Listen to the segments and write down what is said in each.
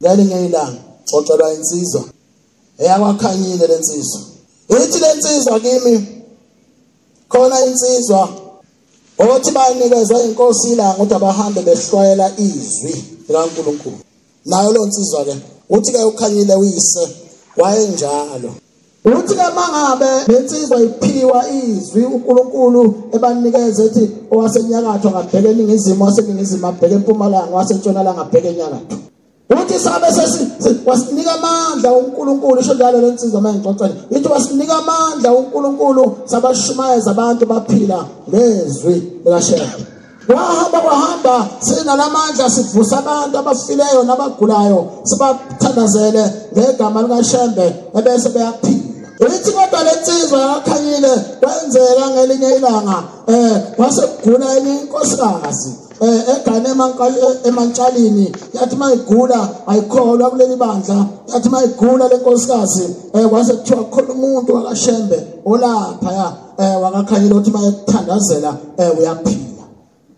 ngalinye ilanga xoxelwa insizwa eyakwakhanyile lensizwa ithi lensizwa kimi khona insizwa othi banikezwe inkosi ilanga ukuthi abahambe behlwayela izwi likaNkuluNkulu. Nayo lo nsizwa ke uthi ke ukhanyile uyise wayenjalo. Uthi ke mangabe lensizwa iphiwa izwi uNkulunkulu ebanikeza ethi owasenyakatho ngabheke eningizimu waseningizimu abheke empumalanga wasentshonalanga abheke enyakatho. Uthi sabe wasinika amandla uNkulunkulu isho njalo lensizwa mayingixoxela ithi wasinika amandla uNkulunkulu sabashumayeza abantu baphila ngezwi likashembe wahamba kwahamba sinalamandla sivusa abantu abafileyo nabagulayo sibathandazele ngegama likashembe ebese beyaphila. Uyithi kodwa lensizwa yakhanyile kwenzeka ngelinye ilanga eh wasekugula enye inkosikazi. eh egane emantshalini yathi mayigula ayikholwa kuleli bandla. Yathi mayigula lenkosikazi eh kwase kuthiwa khona umuntu wakashembe olapha ya. Eh wakakhanyile uthi mayekuthandazela eh uyaphila.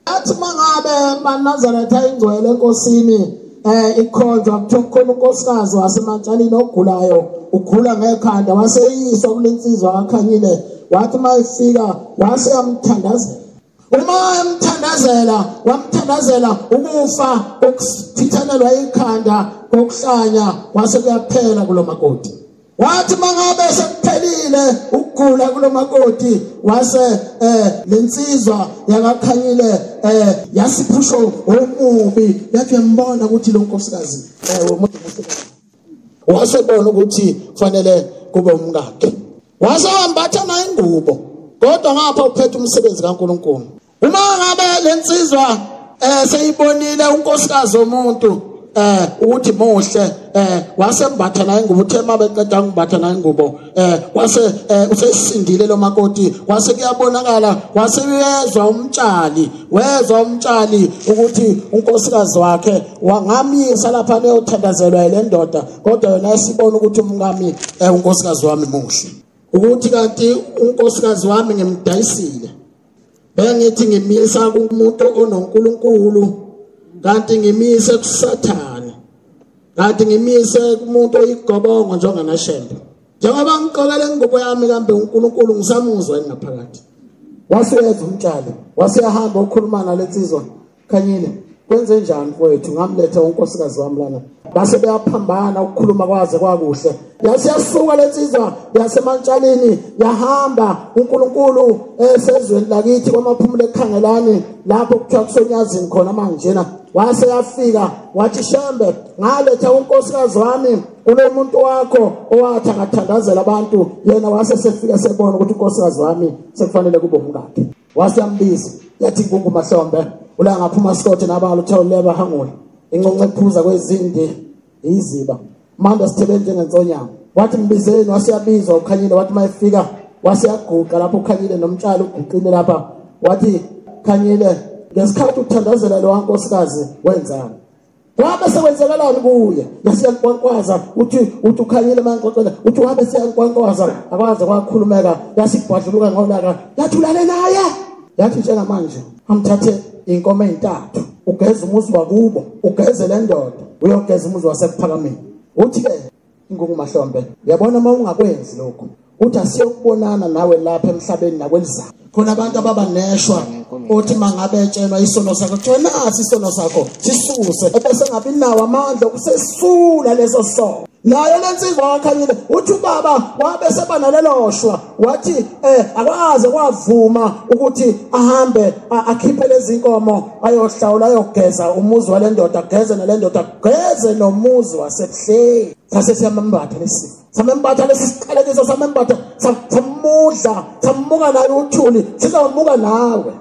Athi mangabe manazaretha ingcwele enkosini eh ikhonjwa kuthiwa khona unkosikazi wasemantshalini ogulayo ugula ngekhanda waseyiswa kulensizwa akakhanyile wathi mayifika wase yamthandazela. Uma yamthandazela wamthandazela ukufa okuphithanelwa ikhanda kokuhlanya wase kuyaphela kulomakoti. Wathi mangabe sekuphelile ukugula kulomakoti wase eh lensizwa yakakhanyile eh yasiphusho omubi yathi yambona ukuthi lo nkosikazi eh umuntu wasebona ukuthi kufanele kube umkakhe. Wasehamba naye ingubo kodwa ngapha uphethe umsebenzi kaNkuluNkulu. Uma ngabe lensizwa eh seyibonile unkosikazi womuntu eh ukuthi muhle eh wasembatha naye ingubo uthe mabeqeda ngibatha naye ingubo eh wase eh, usesindile lo makoti wase kuyabonakala wase uyezwa umtshali wezwa umtshali ukuthi unkosikazi wakhe wangamisa lapha leyothandazelwa ile ndoda kodwa yona esibona ukuthi umngami eh, unkosikazi wami muhle. Ukuthi kanti unkosikazi wami ngimdayisile. Bengithi ngimisa kumuntu ononkulunkulu kanti ngimise kusathane. Kanti ngimise kumuntu oyigobongo njenganashembe njengoba ngiqokele ingubo yami kambe uNkulunkulu ngisamuzwa engaphakathi waseyeza umtshalo waseyahamba ukukhuluma nalensizwa khanyile. Kwenze njani kwethu? Ngamletha unkosikazi wami lana. Base beyaphambana ukukhuluma kwaze kwakuhle. Yasiyasuka lensizwa yasemantshalini yahamba. uNkulunkulu esezweni lakithi kwamaphumulo ekhangelani lapho kuthiwa kusonyazini khona manjena wase yafika. Wathi shembe ngaletha unkosikazi wami kulo muntu wakho owathi angathandazela abantu. Yena wase sefika sebona ukuthi unkosikazi wami sekufanele kube umkakhe. Wasiyambiza yathi ngungumahlombe ula ngaphuma sikothe nabalo thawule bahangula inconce ephuza kwezinde iziba. Manda sithebe njengensonyama. Wathi mbizeni wasiyabizwa ukhanyile wathi mayefika wasiyaguqa lapho ukhanyile nomtshalo uguqile lapha. Wathi khanyile ngesikhathi uthandazela lo wankosikazi wenzani? Wabe sekwenzekalani kuye? Yasiyankwankwaza uthi uthi ukhanyile mangixoxela uthi wabe siyankwankwaza akwazi kwakhulumeka yasibhadluluka ngolaka. Yathi ulale naye. Yathi njengamanje amthathe inkomo ezintathu ugeza umuzi wakubo ugeze le ndoda uyogeza umuzi wasephakameni. Uthi ke ingungumahlombe uyabona uma ungakwenzi lokho uthi asiyokubonana nawe lapha emhlabeni nakwelizayo khona abantu ababaneshwa uthi mangabe etshelwa isono sakho kuthiwa nasi isono sakho sisuse. Ebese ngabi nawo amandla okusesula leso sono. Nayo lensizwa wakhanyile uthi ubaba wabe sebanaleloshwa wathi eh akwaze kwavuma ukuthi ahambe akhiphe lezi inkomo ayohlawula ayogeza umuzi wale ndoda ageze nale ndoda ageze nomuzi wasebuhleli sase siyamembatha lesi samembatha lesi siqalekiso samembatha samudla samuka naye uthuli sizamuka nawe.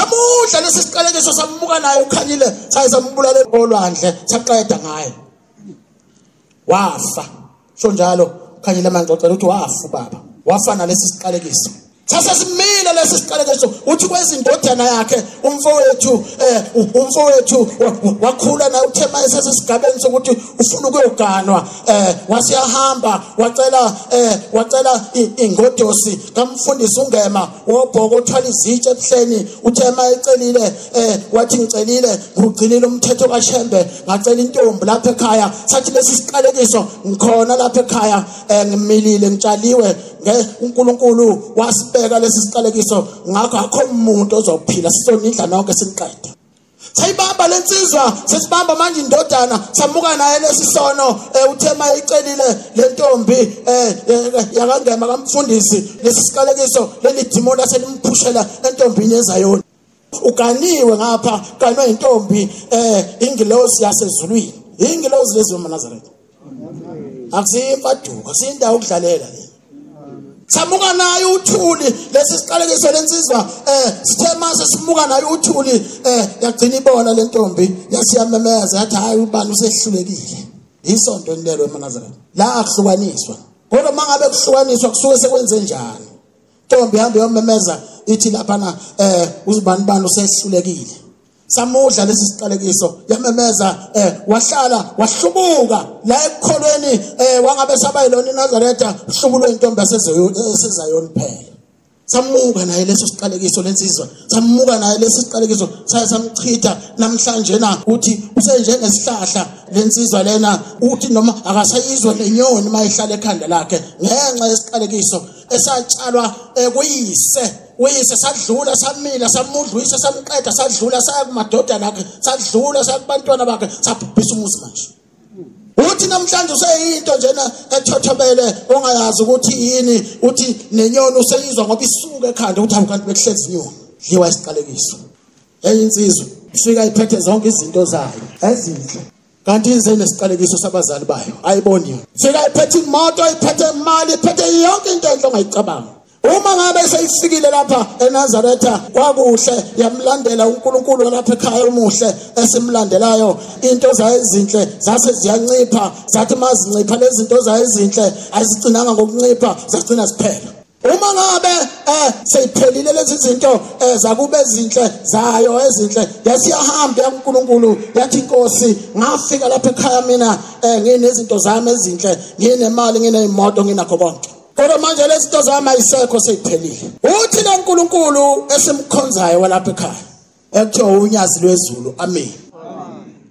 Samudla lesi siqalekiso samuka naye ukhanyile saye sambulale olwandle saqeda ngaye. Wafa. So njalo khanyile mangixoxela ukuthi wafa baba. Wafa nalesi siqalekiso. Sasesimile lesi siqalekiso uthi kwezindodana yakhe umfowethu eh umfowethu wakhula naye uthema esesigabeni sokuthi ufuna ukuyoganwa eh wasiyahamba wacela eh wacela ingodosi kamfundisi ungema wobhoko uthwala izitshe ebuhleni uthema ecelile eh wathi ngicelile ngugcinile umthetho kaShembe ngacela intombi lapha ekhaya. Sathi lesi siqalekiso ngikhona lapha ekhaya eh ngimilile ngitshaliwe uNkulunkulu wasibeka lesi siqalekiso. Ngakho akho umuntu ozophila. Sizonidla nonke siniqede. Sayibamba lensizwa sesibamba manje indodana samuka naye lesisono uthema icelile lentombi eh yakangema kamfundisi lesi siqalekiso leli demon aselimpushela entombini ezayona uganiwe ngapha kanwe intombi eh ingilosi yasezulwini. Ingilosi lezi wamaNazaretha akusimfaduka sindawo ukudlalela le. Samuka nayo uthuli. Lesi siqalekiso lensizwa eh sithe mase simuka nayo uthuli eh yagcina ibona lentombi yasiyamemeza yathi hayi ubani usehlulekile? Isonto lelo eManazareth la akuhlukaniswa kodwa mangabe kuhlukaniswa kusuke sekwenze njani? Intombi ihambe yomemeza ithi lapha na eh uzibani bani usehlulekile? Samudla lesi siqalekiso yamemeza eh wahlala wahlubuka la ekukholweni eh wangabe sabayilona iNazaretha uhlubulwe intombi yasezayoni phela. Samuka naye leso siqalekiso lensizwa samuka naye leso siqalekiso saya samchitha namhlanje na uthi usenjengesihlahla lensizwa lena uthi noma akasayizwa lenyoni mayihlala ekhanda lakhe ngenxa yesiqalekiso. Esatshalwa ekuyise uyise sadlula samila samudlwisa samqeda sadlula saya kumadodana akhe sadlula sakubantwana bakhe sabhubhisa umuzi manje. Uthi namhlanje useyinto njena ethothobele ongayazi ukuthi yini uthi nenyoni useyizwa ngoba isuka ekhanda ukuthi awukanti bekuhlezi inyoni liwa isiqalekiso enye insizwa ifika iphethe zonke izinto zayo ezinhle. Kanti ize nesiqalekiso sabazali bayo? Ayiboniwe fika iphethe imoto iphethe imali iphethe yonke into enhle ongayicabanga uma ngabe seyifikile lapha eNazaretha kwakuhle yamlandela uNkulunkulu lapha ekhaya umuhle esimlandelayo. Into zayo ezinhle zase ziyancipha zathi mazincipha lezi zinto zayo ezinhle azigcinanga ngokuncipha zagcina siphela uma ngabe eh seyiphelile lezi zinto eh zakube ezinhle zayo ezinhle yasiyahamba yaNkulunkulu yathi inkosi ngafika lapha ekhaya mina eh nginezinto zami ezinhle nginemali nginezimoto nginakho konke. Kodwa manje lezi zinto zami ayisekho seyiphelile. Uthi lo nkulunkulu esimkhonzayo walapha ekhaya ekuthiwa unyazi lwezulu amen.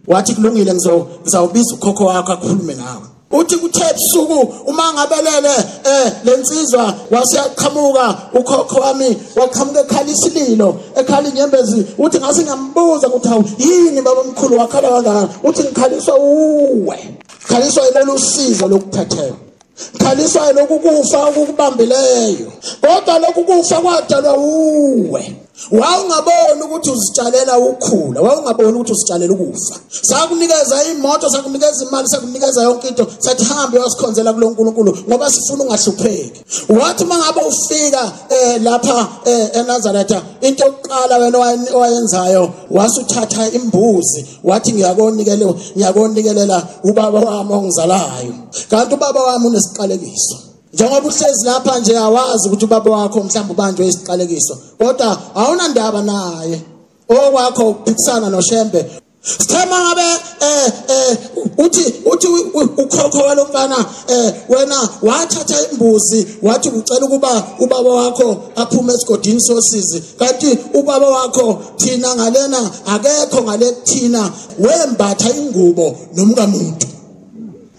Wathi kulungile ngizawubiza ukhokho wakho akhulume nawe. Uthi kuthe ebusuku uma ngabelele eh lensizwa wasiyaqhamuka ukhokho wami waqhamuka ekhala isililo ekhala inyembezi. Uthi ngase ngiyambuza ukuthi hawu yini baba omkhulu wakhala kangaka? Uthi ngikhaliswa uwe khaliswa ilolu sizo lokuphetheyo khaliswayo lokhu kufa okukubambileyo kodwa lokhu kufa kwadalwa uwe. Wawungaboni ukuthi uzitshalela ukhula wawungaboni ukuthi uzitshalela ukufa. Sakunikeza imoto sakunikeza imali sakunikeza yonke into. Sathi hambe uyasikhonzela kulo nkulunkulu ngoba sifuna ungahlupheki. Wathi uma ngabe ufika eh lapha eh, eNazaretha into yokuqala wena owayenzayo wasuthatha imbuzi. Wathi ngiyakonikelela ngiyakonikelela ubaba wami ongizalayo. Kanti ubaba wami unesiqalekiso. Njengoba uhlezi lapha nje awazi ukuthi ubaba wakho mhlawumbe ubanjwe isiqalekiso kodwa awunandaba naye. Okwakho ukuphikisana noshembe. Sithema ngabe eh eh uthi uthi ukhokho walomfana eh wena wathatha imbuzi wathi ucela ukuba ubaba wakho aphume esigodini sosizi kanti ubaba wakho thina ngalena akekho ngale kuthina wembatha ingubo nomkamuntu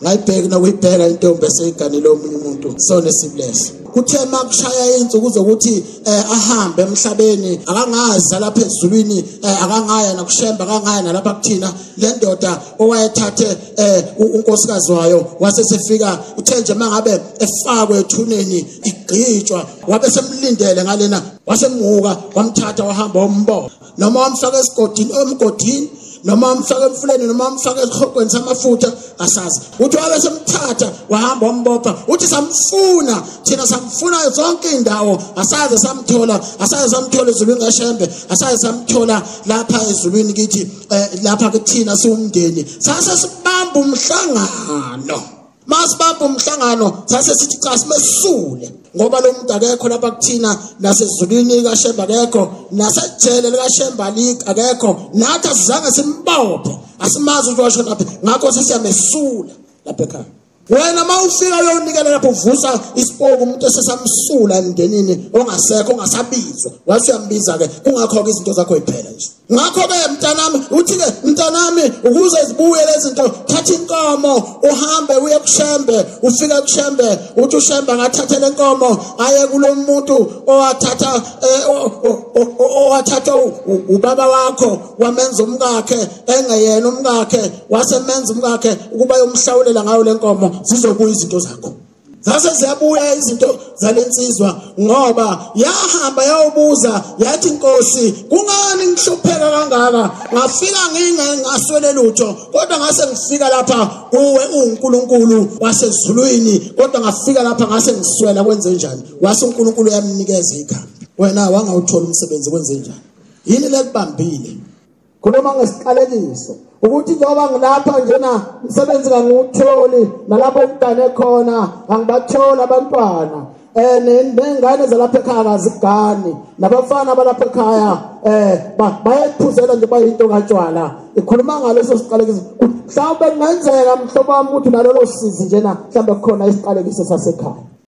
ngayibheka nokuyibheka intombi eseyiganile omunye umuntu. Sone sibless kuthe makushaya insuku zokuthi eh, ahambe emhlabeni akangazi lapha ezulwini eh, akangaya nakushemba akangaya nalapha kuthina le ndoda owayethathe eh, unkosikazi wayo wase sefika uthe nje mangabe efakwe ethuneni igqitshwa wabe semlindele ngalena wasemhuka wamthatha wahamba wombola noma wamfaka esigodini emgodini noma amfaka emfuleni noma amfaka esikhokweni samafutha asazi. Uthi wabe semthatha wahamba wambopha. Uthi samfuna thina samfuna zonke indawo asaze samthola asaze samthola ezulwini kashembe asaze samthola lapha ezulwini kithi eh, lapha kuthina siwumndeni. Sase sibamba umhlangano. Masibamba umhlangano sase sithi cha simesule. Ngoba lo muntu akekho lapha kuthina nasezulwini kaShemba akekho nasejele likaShemba akekho. Nathi asizange simbophe asimazi ukuthi washo lapha ngakho sesiyamesula lapha ekhaya. Wena mawufika uyonikela lapho uvusa isipoku umuntu esesamsula emndenini ongasekho ongasabizwa. Wase uyambiza ke kungakho ke izinto zakho iphela nje. Ngakho ke mntanami uthi ke mntanami ukuze zibuye lezi zinto thatha inkomo uhambe uye kushembe ufike kushembe uthi ushembe ngathatha lenkomo aye kulomuntu owathatha owathatha ubaba wakho wamenza umkakhe engeyena umkakhe wasemenza umkakhe ukuba yomhlawulela ngayo lenkomo zizobuya izinto zakho. Zase ziyabuya izinto zalensizwa ngoba yahamba yayobuza yathi inkosi kungani ngihlupheka kangaka? Ngafika ngingaswele lutho kodwa ngase ngifika lapha kuwe uNkulunkulu wasezulwini kodwa ngafika lapha ngase ngiswela kwenze njani? Wase uNkulunkulu yamnikeza ikhaya wena wangawuthola umsebenzi kwenze njani? Yini lekubambile? Khuluma ngesiqalekiso ukuthi njengoba ngilapha njena umsebenzi kangiwutholi nalapho ngigane khona angibatholi abantwana. Eh nengane zalapha ekhaya kazigani nabafana balapha ekhaya eh bayephuzela nje bayinto katshwala ikhuluma ngaleso siqalekiso mhlawumbe kungenzeka mhlobo wami ukuthi nalolo sizi njena mhlawumbe kukhona isiqalekiso sasekhaya.